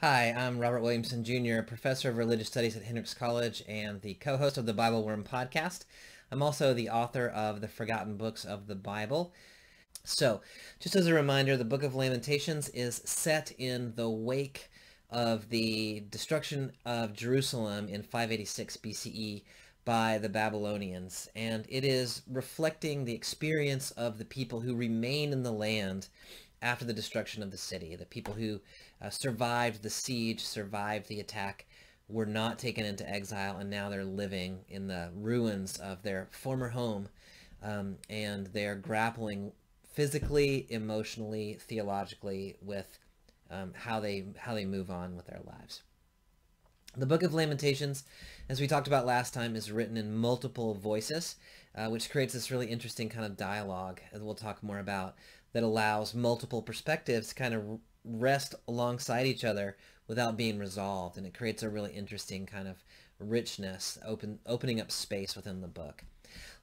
Hi, I'm Robert Williamson Jr., professor of religious studies at Hendrix College and the co-host of the Bible Worm podcast. I'm also the author of the Forgotten Books of the Bible. So, just as a reminder, the Book of Lamentations is set in the wake of the destruction of Jerusalem in 586 BCE by the Babylonians, and it is reflecting the experience of the people who remain in the land after the destruction of the city, the people who uh, survived the siege, survived the attack, were not taken into exile, and now they're living in the ruins of their former home, um, and they're grappling physically, emotionally, theologically with um, how they how they move on with their lives. The Book of Lamentations, as we talked about last time, is written in multiple voices, uh, which creates this really interesting kind of dialogue, as we'll talk more about, that allows multiple perspectives to kind of rest alongside each other without being resolved. And it creates a really interesting kind of richness, open, opening up space within the book.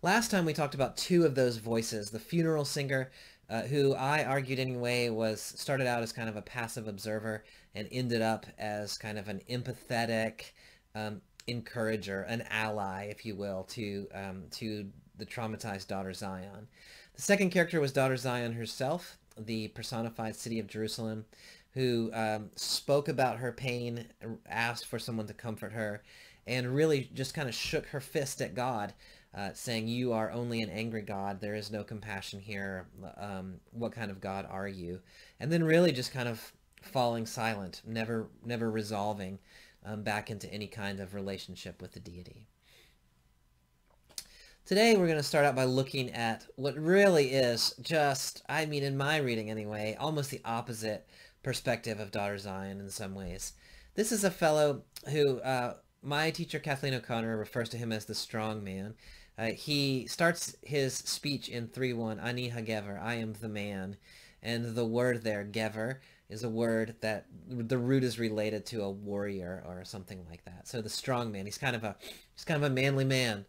Last time we talked about two of those voices, the funeral singer, uh, who I argued anyway was started out as kind of a passive observer and ended up as kind of an empathetic um, encourager, an ally, if you will, to um, to the traumatized daughter Zion. The second character was daughter Zion herself, the personified city of Jerusalem, who um, spoke about her pain, asked for someone to comfort her, and really just kind of shook her fist at God, uh, saying, you are only an angry God. There is no compassion here. Um, what kind of God are you? And then really just kind of falling silent, never, never resolving um, back into any kind of relationship with the deity. Today we're going to start out by looking at what really is just, I mean in my reading anyway, almost the opposite perspective of Daughter Zion in some ways. This is a fellow who, uh, my teacher Kathleen O'Connor refers to him as the strong man. Uh, he starts his speech in 3-1, Ani HaGever, I am the man. And the word there, Gever, is a word that the root is related to a warrior or something like that. So the strong man, he's kind of a, he's kind of a manly man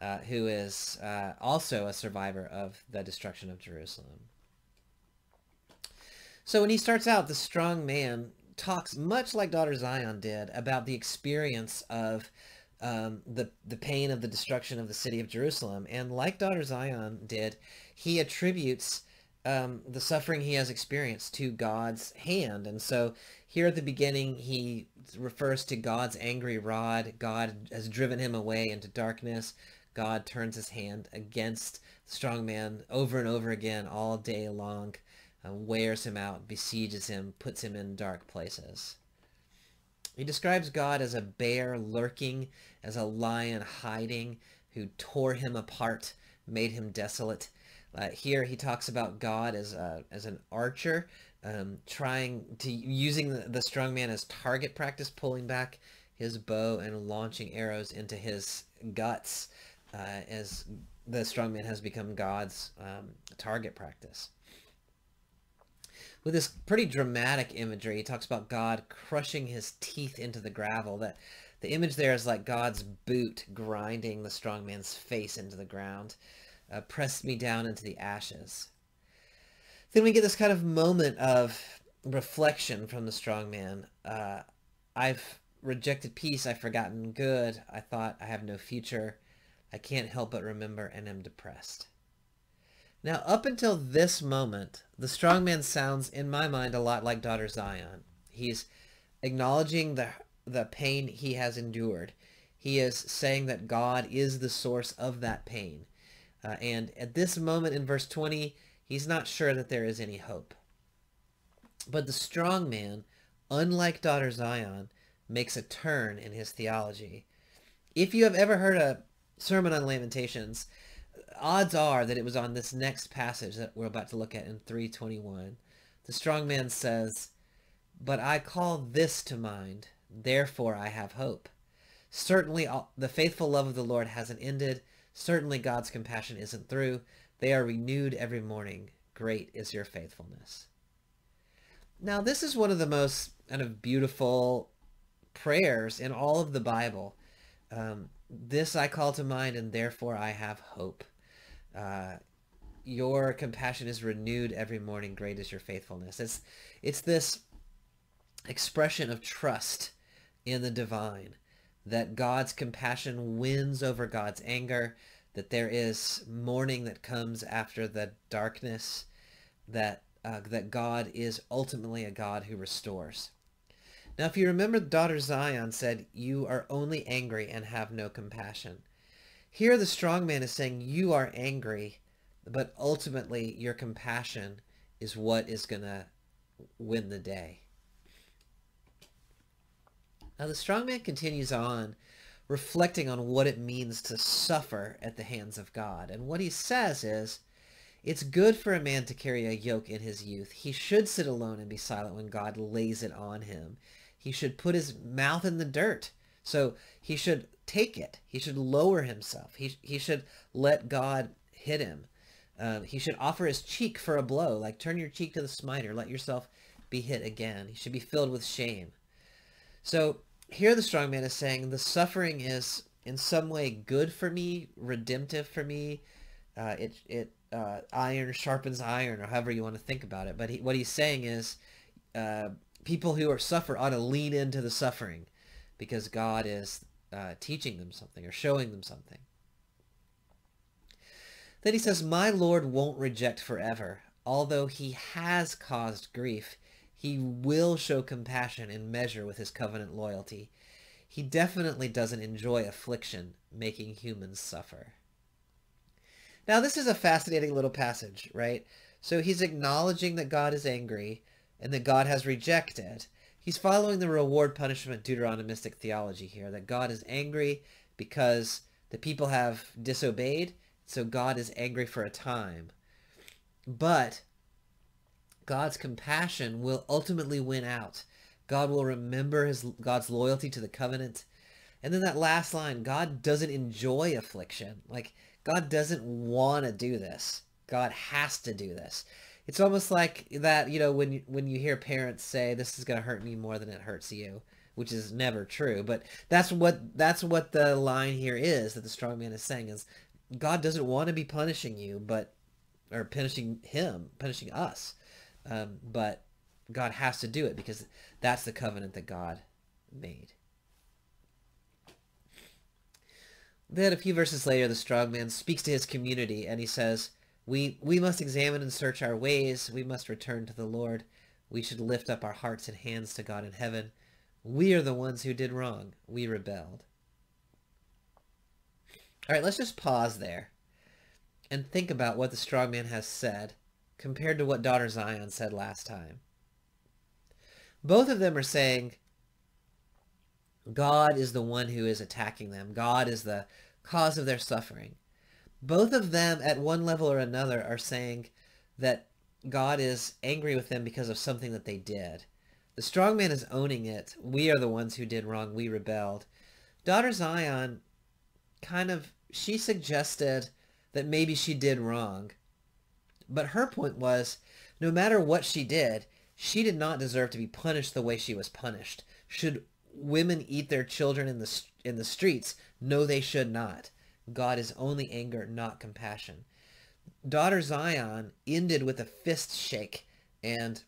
uh, who is uh, also a survivor of the destruction of Jerusalem. So when he starts out, the strong man talks much like daughter Zion did about the experience of um, the, the pain of the destruction of the city of Jerusalem. And like daughter Zion did, he attributes um, the suffering he has experienced to God's hand. And so here at the beginning, he refers to God's angry rod. God has driven him away into darkness. God turns his hand against the strong man over and over again all day long, uh, wears him out, besieges him, puts him in dark places. He describes God as a bear lurking, as a lion hiding, who tore him apart, made him desolate. Uh, here he talks about God as, a, as an archer, um, trying to, using the, the strong man as target practice, pulling back his bow and launching arrows into his guts uh, as the strongman has become God's um, target practice. With this pretty dramatic imagery, he talks about God crushing his teeth into the gravel. That the image there is like God's boot grinding the strongman's face into the ground, uh, pressed me down into the ashes. Then we get this kind of moment of reflection from the strongman. Uh, I've rejected peace. I've forgotten good. I thought I have no future. I can't help but remember and am depressed. Now, up until this moment, the strongman sounds, in my mind, a lot like Daughter Zion. He's acknowledging the, the pain he has endured. He is saying that God is the source of that pain. Uh, and at this moment in verse 20, he's not sure that there is any hope. But the strong man, unlike Daughter Zion, makes a turn in his theology. If you have ever heard a Sermon on Lamentations, odds are that it was on this next passage that we're about to look at in 321. The strong man says, But I call this to mind, therefore I have hope. Certainly the faithful love of the Lord hasn't ended. Certainly God's compassion isn't through. They are renewed every morning. Great is your faithfulness. Now, this is one of the most kind of beautiful prayers in all of the Bible. Um, this I call to mind, and therefore I have hope. Uh, your compassion is renewed every morning. Great is your faithfulness. It's, it's this expression of trust in the divine, that God's compassion wins over God's anger, that there is morning that comes after the darkness, that, uh, that God is ultimately a God who restores. Now, if you remember, daughter Zion said, you are only angry and have no compassion. Here the strong man is saying, you are angry, but ultimately your compassion is what is going to win the day. Now the strong man continues on reflecting on what it means to suffer at the hands of God. And what he says is, it's good for a man to carry a yoke in his youth. He should sit alone and be silent when God lays it on him. He should put his mouth in the dirt. So he should take it. He should lower himself. He, he should let God hit him. Um, he should offer his cheek for a blow, like turn your cheek to the smiter, let yourself be hit again. He should be filled with shame. So here the strong man is saying the suffering is in some way good for me, redemptive for me. Uh, it it uh, iron sharpens iron, or however you want to think about it. But he, what he's saying is, uh, people who are suffer ought to lean into the suffering, because God is uh, teaching them something or showing them something. Then he says, "My Lord won't reject forever, although he has caused grief." He will show compassion in measure with his covenant loyalty. He definitely doesn't enjoy affliction, making humans suffer. Now, this is a fascinating little passage, right? So he's acknowledging that God is angry and that God has rejected. He's following the reward-punishment Deuteronomistic theology here, that God is angry because the people have disobeyed, so God is angry for a time. But God's compassion will ultimately win out. God will remember his God's loyalty to the covenant. And then that last line, God doesn't enjoy affliction. Like God doesn't want to do this. God has to do this. It's almost like that, you know, when you, when you hear parents say this is going to hurt me more than it hurts you, which is never true, but that's what that's what the line here is that the strong man is saying is God doesn't want to be punishing you, but or punishing him, punishing us. Um, but God has to do it because that's the covenant that God made. Then a few verses later, the strong man speaks to his community and he says, we, we must examine and search our ways. We must return to the Lord. We should lift up our hearts and hands to God in heaven. We are the ones who did wrong. We rebelled. All right, let's just pause there and think about what the strong man has said compared to what Daughter Zion said last time. Both of them are saying God is the one who is attacking them. God is the cause of their suffering. Both of them, at one level or another, are saying that God is angry with them because of something that they did. The strong man is owning it. We are the ones who did wrong. We rebelled. Daughter Zion kind of, she suggested that maybe she did wrong. But her point was, no matter what she did, she did not deserve to be punished the way she was punished. Should women eat their children in the in the streets? No, they should not. God is only anger, not compassion. Daughter Zion ended with a fist shake and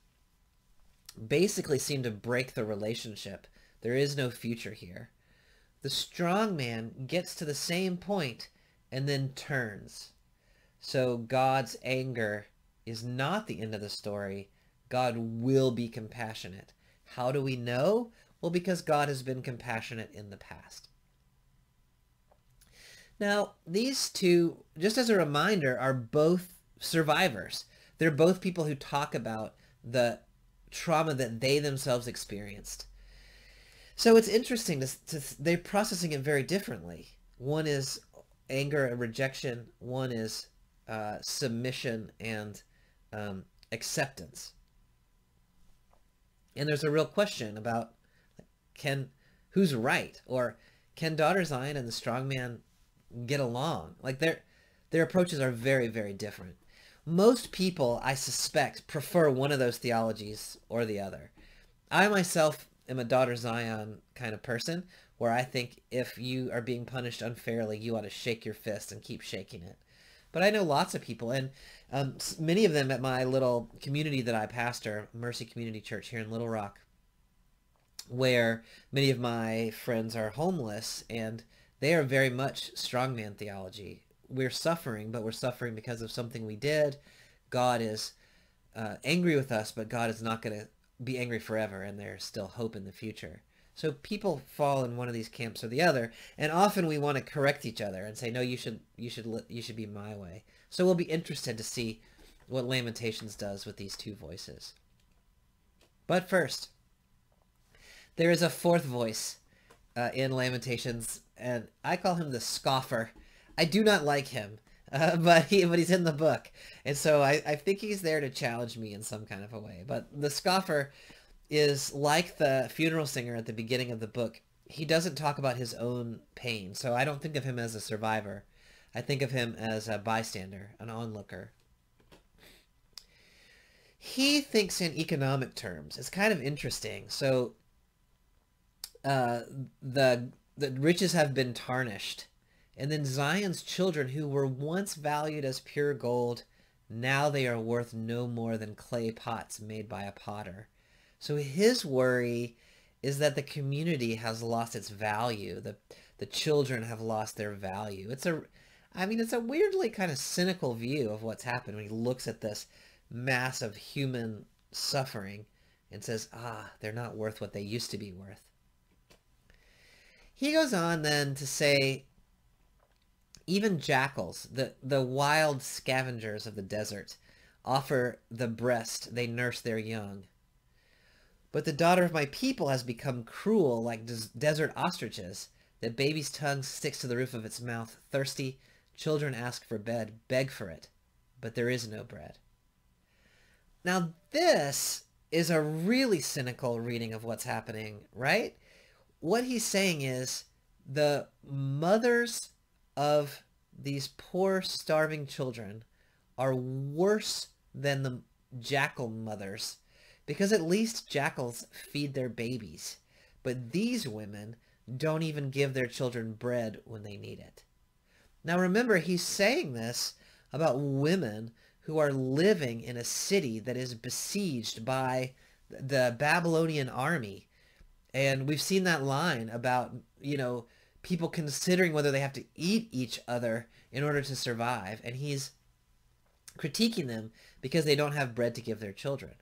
basically seemed to break the relationship. There is no future here. The strong man gets to the same point and then turns. So God's anger is not the end of the story. God will be compassionate. How do we know? Well, because God has been compassionate in the past. Now, these two, just as a reminder, are both survivors. They're both people who talk about the trauma that they themselves experienced. So it's interesting to, to they're processing it very differently. One is anger and rejection. One is uh, submission and um, acceptance. And there's a real question about can who's right or can daughter Zion and the strong man get along? Like their their approaches are very very different. Most people, I suspect, prefer one of those theologies or the other. I myself am a daughter Zion kind of person where I think if you are being punished unfairly, you ought to shake your fist and keep shaking it. But I know lots of people, and um, many of them at my little community that I pastor, Mercy Community Church here in Little Rock. where many of my friends are homeless and they are very much strongman theology. We're suffering, but we're suffering because of something we did. God is uh, angry with us, but God is not going to be angry forever, and there's still hope in the future. So people fall in one of these camps or the other, and often we want to correct each other and say, "No, you should, you should, you should be my way." So we'll be interested to see what Lamentations does with these two voices. But first, there is a fourth voice uh, in Lamentations, and I call him the scoffer. I do not like him, uh, but he but he's in the book, and so I, I think he's there to challenge me in some kind of a way. But the scoffer is like the funeral singer at the beginning of the book. He doesn't talk about his own pain, so I don't think of him as a survivor. I think of him as a bystander, an onlooker. He thinks in economic terms. It's kind of interesting. So uh, the the riches have been tarnished, and then Zion's children, who were once valued as pure gold, now they are worth no more than clay pots made by a potter. So his worry is that the community has lost its value. The the children have lost their value. It's a I mean it's a weirdly kind of cynical view of what's happened when he looks at this mass of human suffering and says, "Ah, they're not worth what they used to be worth." He goes on then to say, even jackals, the, the wild scavengers of the desert, offer the breast they nurse their young. But the daughter of my people has become cruel like des desert ostriches. The baby's tongue sticks to the roof of its mouth. Thirsty, children ask for bed, beg for it, but there is no bread. Now this is a really cynical reading of what's happening, right? What he's saying is the mothers of these poor starving children are worse than the jackal mothers because at least jackals feed their babies. But these women don't even give their children bread when they need it. Now remember, he's saying this about women who are living in a city that is besieged by the Babylonian army and we've seen that line about, you know, people considering whether they have to eat each other in order to survive. And he's critiquing them because they don't have bread to give their children.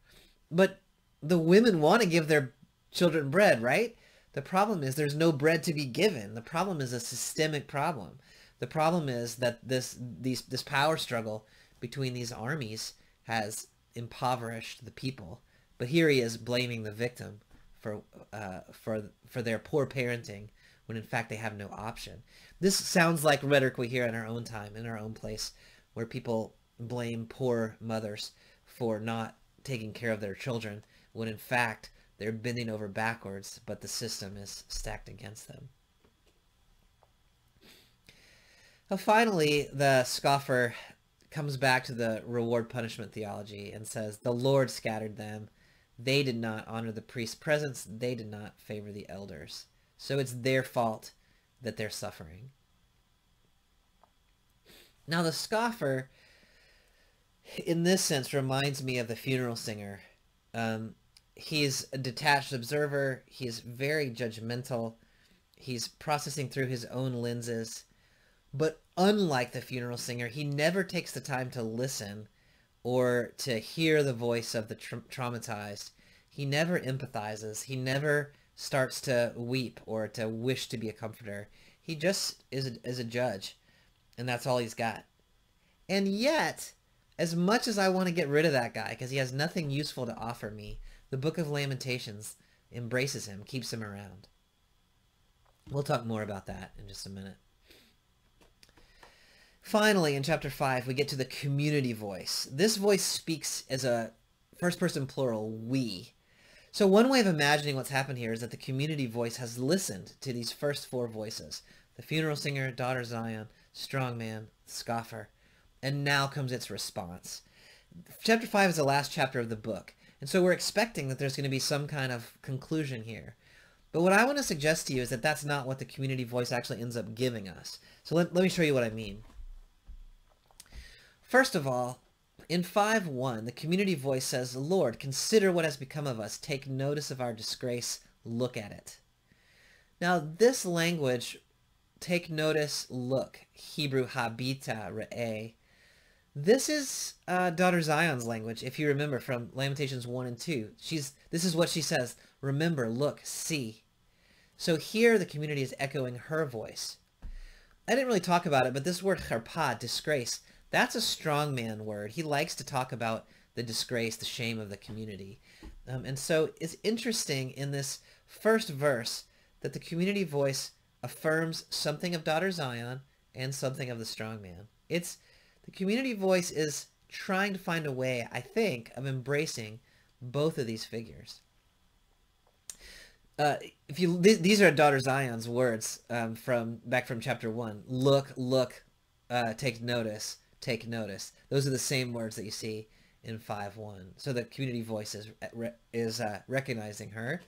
But the women want to give their children bread, right? The problem is there's no bread to be given. The problem is a systemic problem. The problem is that this these this power struggle between these armies has impoverished the people. But here he is blaming the victim for uh, for for their poor parenting when in fact they have no option. This sounds like rhetoric we hear in our own time, in our own place, where people blame poor mothers for not taking care of their children when in fact they're bending over backwards, but the system is stacked against them. Well, finally, the scoffer comes back to the reward punishment theology and says, the Lord scattered them they did not honor the priest's presence. They did not favor the elders. So it's their fault that they're suffering. Now the scoffer, in this sense, reminds me of the funeral singer. Um, he's a detached observer. He's very judgmental. He's processing through his own lenses. But unlike the funeral singer, he never takes the time to listen or to hear the voice of the tra traumatized. He never empathizes. He never starts to weep or to wish to be a comforter. He just is a, is a judge, and that's all he's got. And yet, as much as I want to get rid of that guy because he has nothing useful to offer me, the Book of Lamentations embraces him, keeps him around. We'll talk more about that in just a minute. Finally, in chapter 5, we get to the community voice. This voice speaks as a first-person plural, we. So one way of imagining what's happened here is that the community voice has listened to these first four voices. The funeral singer, daughter Zion, strong man, scoffer. And now comes its response. Chapter 5 is the last chapter of the book. And so we're expecting that there's going to be some kind of conclusion here. But what I want to suggest to you is that that's not what the community voice actually ends up giving us. So let, let me show you what I mean. First of all, in 5.1, the community voice says, Lord, consider what has become of us. Take notice of our disgrace. look at it. Now, this language, take notice, look, Hebrew habita, re'eh. This is uh, daughter Zion's language, if you remember from Lamentations 1 and 2. She's This is what she says, remember, look, see. So here the community is echoing her voice. I didn't really talk about it, but this word charpah, disgrace, that's a strongman word. He likes to talk about the disgrace, the shame of the community. Um, and so it's interesting in this first verse that the community voice affirms something of daughter Zion and something of the strong man. It's the community voice is trying to find a way, I think, of embracing both of these figures. Uh, if you th these are daughter Zion's words um, from back from chapter one. Look, look, uh, take notice, take notice. Those are the same words that you see in five one. So the community voice is is uh, recognizing her,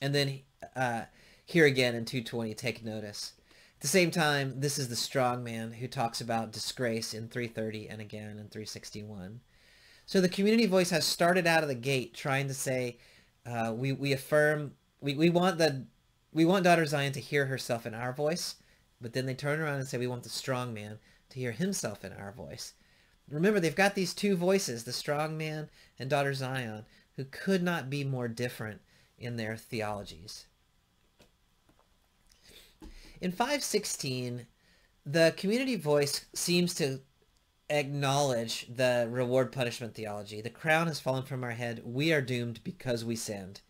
and then uh, here again in 220, take notice. At the same time, this is the strong man who talks about disgrace in 330 and again in 361. So the community voice has started out of the gate trying to say, uh, we, we affirm, we, we want the, we want daughter Zion to hear herself in our voice, but then they turn around and say, we want the strong man to hear himself in our voice. Remember, they've got these two voices, the strong man and daughter Zion, who could not be more different in their theologies. In 516, the community voice seems to acknowledge the reward punishment theology. The crown has fallen from our head. We are doomed because we sinned.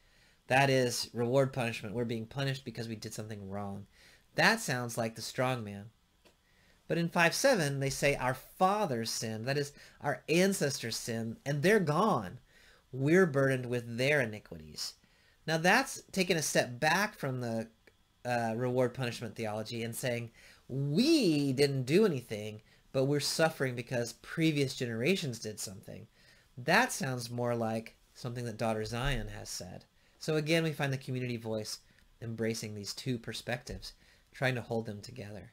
That is reward punishment. We're being punished because we did something wrong. That sounds like the strong man. But in 5.7, they say our fathers sinned. That is, our ancestors sinned, and they're gone. We're burdened with their iniquities. Now that's taken a step back from the uh, reward punishment theology and saying we didn't do anything, but we're suffering because previous generations did something. That sounds more like something that Daughter Zion has said. So again, we find the community voice embracing these two perspectives, trying to hold them together.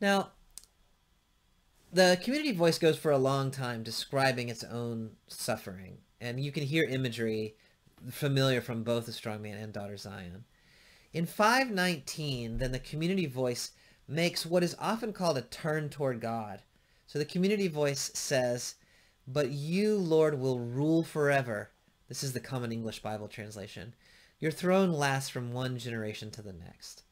Now, the community voice goes for a long time describing its own suffering, and you can hear imagery familiar from both the strongman and daughter Zion. In 519, then the community voice makes what is often called a turn toward God. So the community voice says, but you, Lord, will rule forever. This is the Common English Bible translation. Your throne lasts from one generation to the next.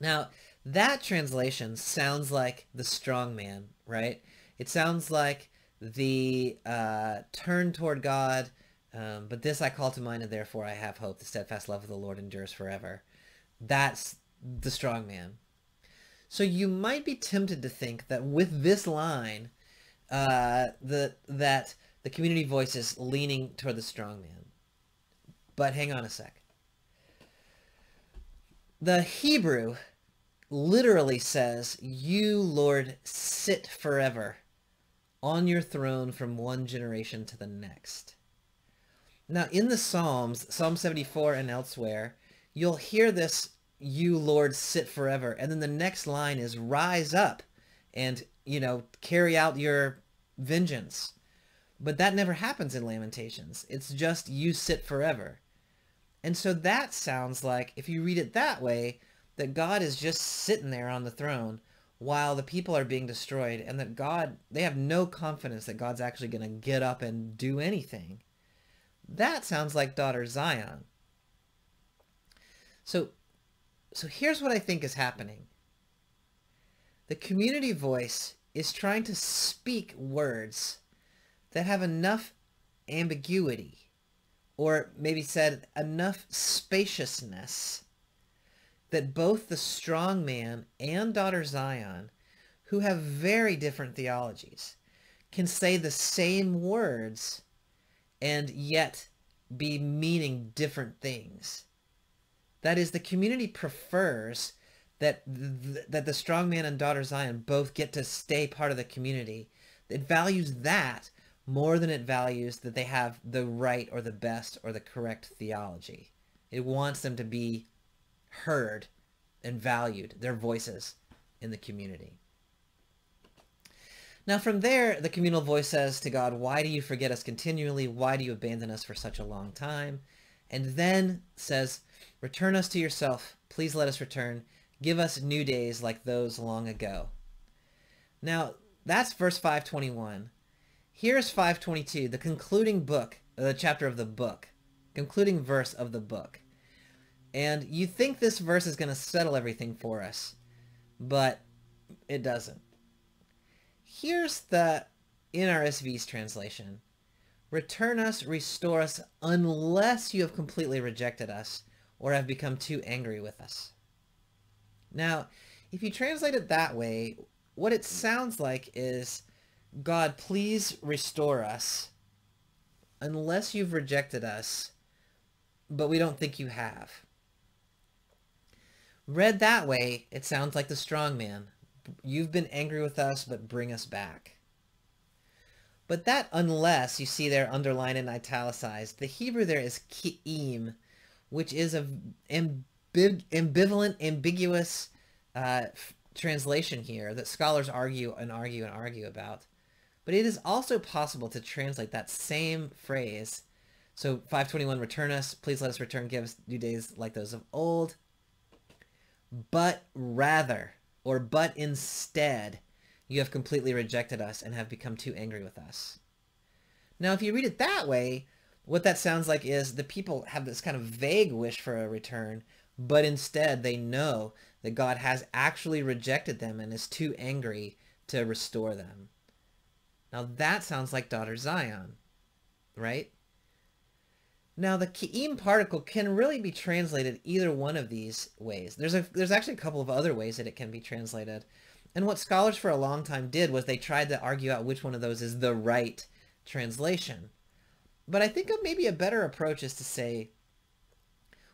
Now, that translation sounds like the strong man, right? It sounds like the uh, turn toward God, um, but this I call to mind, and therefore I have hope. The steadfast love of the Lord endures forever. That's the strong man. So you might be tempted to think that with this line, uh, the, that the community voice is leaning toward the strong man. But hang on a sec. The Hebrew literally says, You, Lord, sit forever on your throne from one generation to the next. Now, in the Psalms, Psalm 74 and elsewhere, you'll hear this, you, Lord, sit forever. And then the next line is, rise up and, you know, carry out your vengeance. But that never happens in Lamentations. It's just, you sit forever. And so that sounds like, if you read it that way, that God is just sitting there on the throne while the people are being destroyed and that God, they have no confidence that God's actually going to get up and do anything. That sounds like daughter Zion. So, so here's what I think is happening. The community voice is trying to speak words that have enough ambiguity, or maybe said enough spaciousness, that both the strong man and daughter Zion, who have very different theologies, can say the same words and yet be meaning different things. That is, the community prefers that th that the strong man and daughter Zion both get to stay part of the community. It values that more than it values that they have the right or the best or the correct theology. It wants them to be heard and valued, their voices in the community. Now from there, the communal voice says to God, why do you forget us continually? Why do you abandon us for such a long time? And then says, return us to yourself. Please let us return. Give us new days like those long ago. Now, that's verse 521. Here's 522, the concluding book, the chapter of the book, concluding verse of the book. And you think this verse is going to settle everything for us, but it doesn't. Here's the NRSV's translation. Return us, restore us, unless you have completely rejected us or have become too angry with us. Now, if you translate it that way, what it sounds like is, God, please restore us unless you've rejected us, but we don't think you have. Read that way, it sounds like the strong man. You've been angry with us, but bring us back. But that unless you see there underlined and italicized, the Hebrew there is ki'im, which is a ambivalent, ambiguous uh, translation here that scholars argue and argue and argue about. But it is also possible to translate that same phrase. So 521, return us, please let us return, give us new days like those of old. But rather, or but instead, you have completely rejected us and have become too angry with us. Now, if you read it that way, what that sounds like is the people have this kind of vague wish for a return, but instead they know that God has actually rejected them and is too angry to restore them. Now that sounds like daughter Zion, right? Now the ki'im particle can really be translated either one of these ways. There's a there's actually a couple of other ways that it can be translated. And what scholars for a long time did was they tried to argue out which one of those is the right translation. But I think maybe a better approach is to say,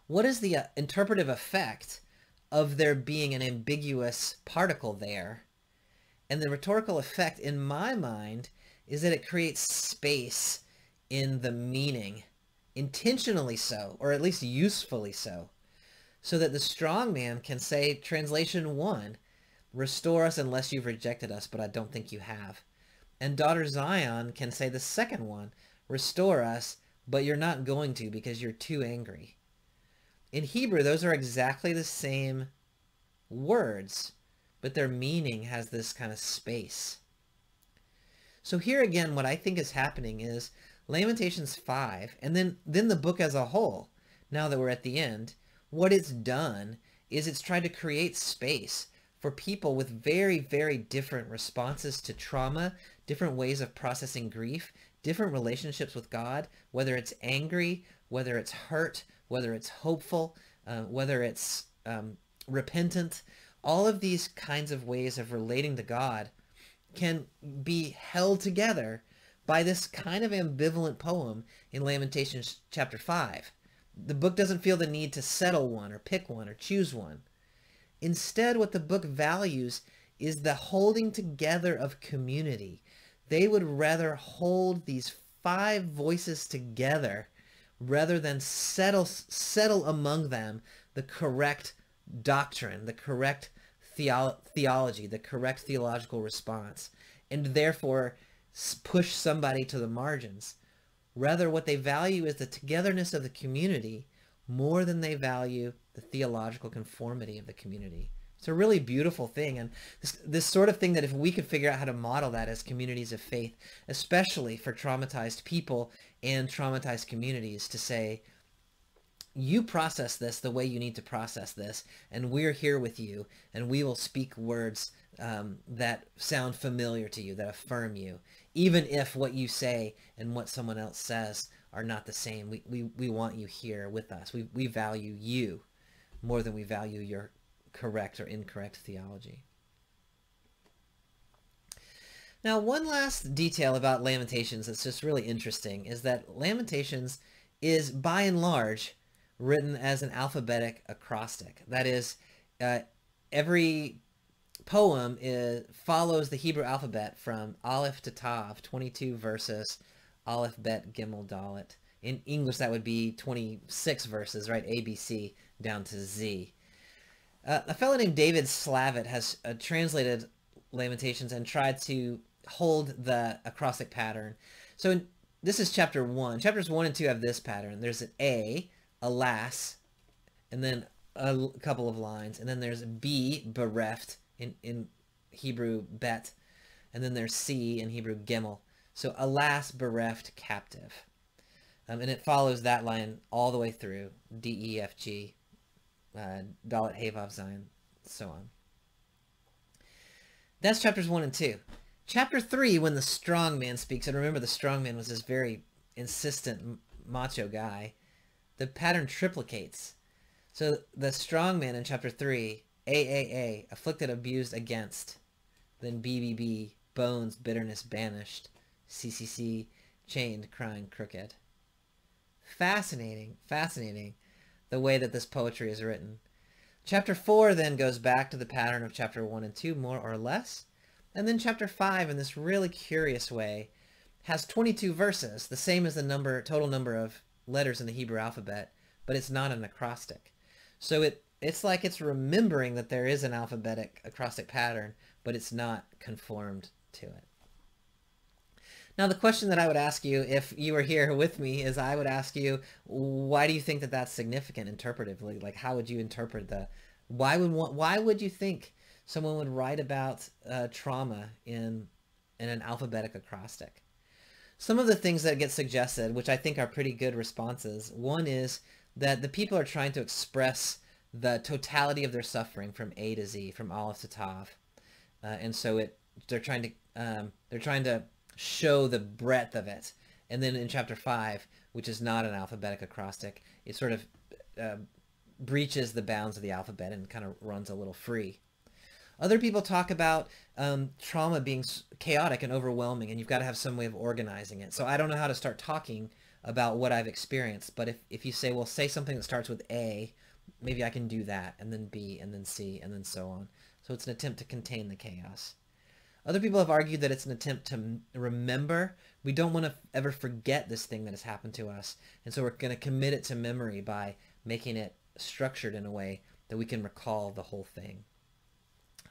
what is the uh, interpretive effect of there being an ambiguous particle there? And the rhetorical effect in my mind is that it creates space in the meaning intentionally so, or at least usefully so, so that the strong man can say, translation one, restore us unless you've rejected us, but I don't think you have. And daughter Zion can say the second one, restore us, but you're not going to because you're too angry. In Hebrew, those are exactly the same words, but their meaning has this kind of space. So here again, what I think is happening is Lamentations 5, and then, then the book as a whole, now that we're at the end, what it's done is it's tried to create space for people with very, very different responses to trauma, different ways of processing grief, different relationships with God, whether it's angry, whether it's hurt, whether it's hopeful, uh, whether it's um, repentant, all of these kinds of ways of relating to God can be held together by this kind of ambivalent poem in Lamentations chapter 5. The book doesn't feel the need to settle one or pick one or choose one. Instead, what the book values is the holding together of community. They would rather hold these five voices together rather than settle, settle among them the correct doctrine, the correct theo- theology, the correct theological response, and therefore push somebody to the margins. Rather, what they value is the togetherness of the community more than they value the theological conformity of the community. It's a really beautiful thing. And this, this sort of thing that if we could figure out how to model that as communities of faith, especially for traumatized people and traumatized communities to say, you process this the way you need to process this, and we're here with you, and we will speak words um, that sound familiar to you, that affirm you, even if what you say and what someone else says are not the same. We, we, we want you here with us. We, we value you more than we value your correct or incorrect theology. Now, one last detail about Lamentations that's just really interesting is that Lamentations is, by and large, written as an alphabetic acrostic. That is, uh, every poem is, follows the Hebrew alphabet from Aleph to Tav, 22 verses, Aleph, Bet, Gimel, Dalet. In English, that would be 26 verses, right? A, B, C, down to Z. Uh, a fellow named David Slavitt has uh, translated Lamentations and tried to hold the acrostic pattern. So in, this is chapter one. Chapters one and two have this pattern. There's an A, alas, and then a couple of lines. And then there's B, bereft, in, in Hebrew, bet. And then there's C in Hebrew, gimel. So alas, bereft, captive. Um, and it follows that line all the way through, D, E, F, G, uh, Dalet, Hey, Zayin, so on. That's chapters 1 and 2. Chapter 3, when the strong man speaks, and remember the strong man was this very insistent macho guy, the pattern triplicates. So the strong man in chapter 3, AAA, afflicted, abused, against. Then BBB, bones, bitterness, banished. CCC, chained, crying, crooked. Fascinating, fascinating the way that this poetry is written. Chapter 4 then goes back to the pattern of chapter 1 and 2, more or less. And then chapter 5, in this really curious way, has 22 verses, the same as the number total number of letters in the Hebrew alphabet, but it's not an acrostic. So it it's like it's remembering that there is an alphabetic acrostic pattern, but it's not conformed to it. Now, the question that I would ask you if you were here with me is I would ask you, why do you think that that's significant interpretively? Like, how would you interpret the, why would, why would you think someone would write about uh, trauma in, in an alphabetic acrostic? Some of the things that get suggested, which I think are pretty good responses, one is that the people are trying to express the totality of their suffering from A to Z, from Aleph to Tav. Uh, and so it, they're trying to, um, they're trying to show the breadth of it. And then in chapter 5, which is not an alphabetic acrostic, it sort of uh, breaches the bounds of the alphabet and kind of runs a little free. Other people talk about um, trauma being chaotic and overwhelming, and you've got to have some way of organizing it. So I don't know how to start talking about what I've experienced, but if, if you say, well, say something that starts with A, maybe I can do that, and then B, and then C, and then so on. So it's an attempt to contain the chaos. Other people have argued that it's an attempt to remember. We don't want to ever forget this thing that has happened to us. And so we're going to commit it to memory by making it structured in a way that we can recall the whole thing.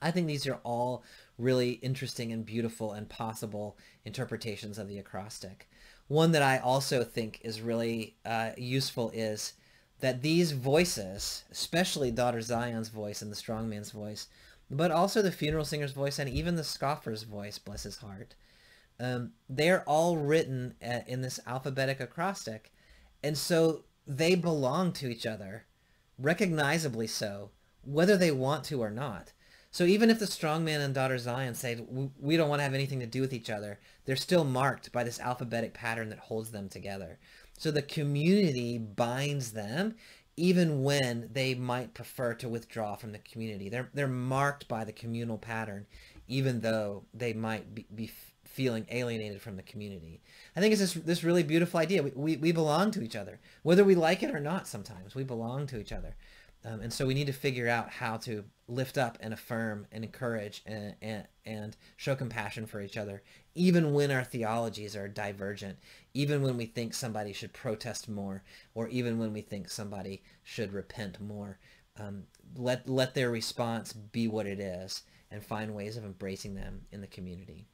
I think these are all really interesting and beautiful and possible interpretations of the acrostic. One that I also think is really uh, useful is that these voices, especially Daughter Zion's voice and the strong man's voice, but also the funeral singer's voice and even the scoffer's voice, bless his heart. Um, they're all written uh, in this alphabetic acrostic, and so they belong to each other, recognizably so, whether they want to or not. So even if the strong man and daughter Zion say, we don't want to have anything to do with each other, they're still marked by this alphabetic pattern that holds them together. So the community binds them even when they might prefer to withdraw from the community. They're, they're marked by the communal pattern, even though they might be, be feeling alienated from the community. I think it's this, this really beautiful idea. We, we, we belong to each other, whether we like it or not sometimes. We belong to each other. Um, and so we need to figure out how to lift up and affirm and encourage and, and, and show compassion for each other, even when our theologies are divergent, even when we think somebody should protest more, or even when we think somebody should repent more. Um, let, let their response be what it is and find ways of embracing them in the community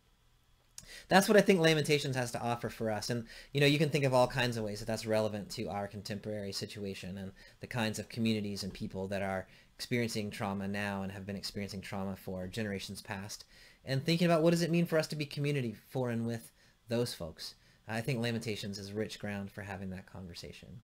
that's what I think Lamentations has to offer for us. And, you know, you can think of all kinds of ways that that's relevant to our contemporary situation and the kinds of communities and people that are experiencing trauma now and have been experiencing trauma for generations past. And thinking about what does it mean for us to be community for and with those folks. I think Lamentations is rich ground for having that conversation.